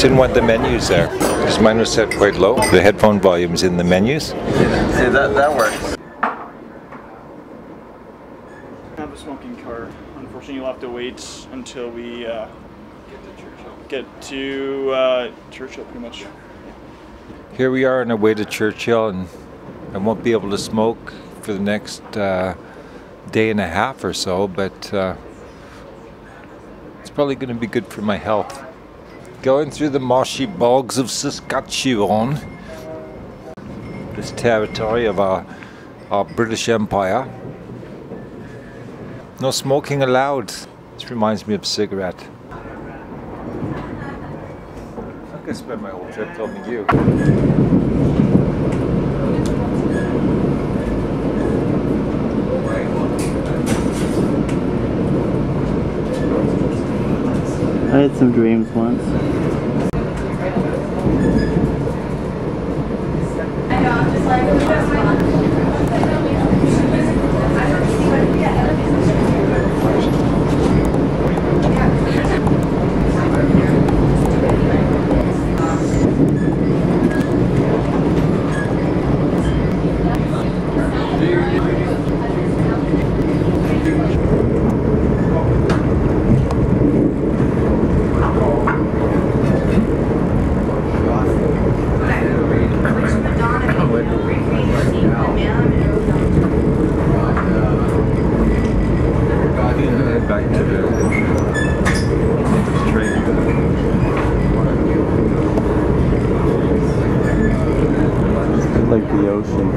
It's in one of the menus there. Because mine was set quite low. The headphone volume's in the menus. See, that, that works. I have a smoking car. Unfortunately, you'll have to wait until we uh, get to uh, Churchill, pretty much. Here we are on our way to Churchill, and I won't be able to smoke for the next uh, day and a half or so, but uh, it's probably going to be good for my health. Going through the marshy bogs of Saskatchewan, this territory of our, our British Empire. No smoking allowed. This reminds me of cigarette. I'm gonna spend my whole trip filming you. Some dreams once. Back the ocean.